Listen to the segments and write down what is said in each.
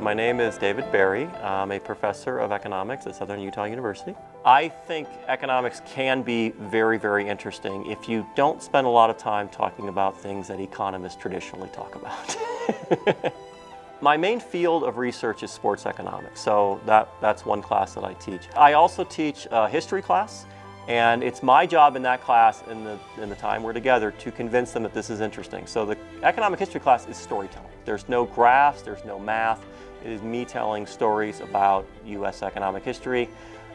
My name is David Berri. I'm a professor of economics at Southern Utah University. I think economics can be very, very interesting if you don't spend a lot of time talking about things that economists traditionally talk about. My main field of research is sports economics, so that, that's one class that I teach. I also teach a history class, and it's my job in that class, in the, in the time we're together, to convince them that this is interesting. So the economic history class is storytelling. There's no graphs, there's no math. It is me telling stories about U.S. economic history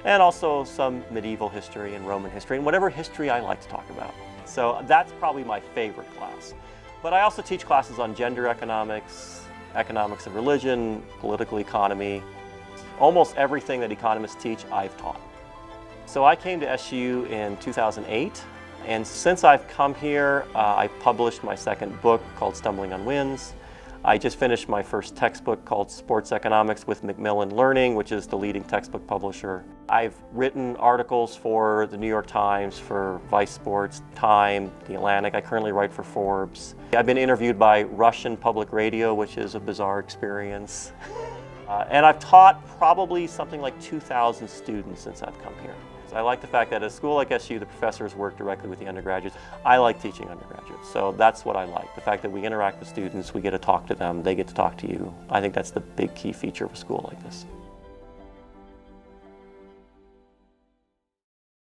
and also some medieval history and Roman history and whatever history I like to talk about. So that's probably my favorite class. But I also teach classes on gender economics, economics of religion, political economy. Almost everything that economists teach, I've taught. So I came to SUU in 2008, and since I've come here, uh, I published my second book called Stumbling on Wins. I just finished my first textbook called Sports Economics with Macmillan Learning, which is the leading textbook publisher. I've written articles for the New York Times, for Vice Sports, Time, The Atlantic. I currently write for Forbes. I've been interviewed by Russian Public Radio, which is a bizarre experience. Uh, and I've taught probably something like 2,000 students since I've come here. I like the fact that at a school like SUU, the professors work directly with the undergraduates. I like teaching undergraduates, so that's what I like. The fact that we interact with students, we get to talk to them, they get to talk to you. I think that's the big key feature of a school like this.